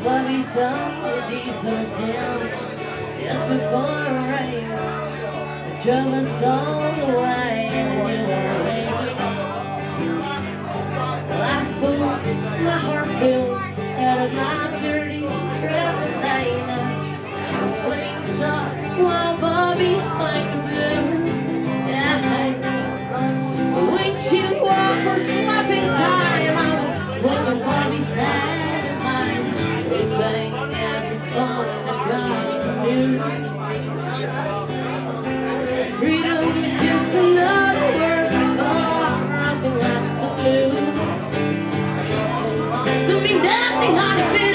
But we thought the diesel down just before the rain. It drove us all the way to New Orleans. Well, I my harpoon out of my dirty Ravenna. I was playing soft Freedom is just another word for nothing left to lose. To nothing.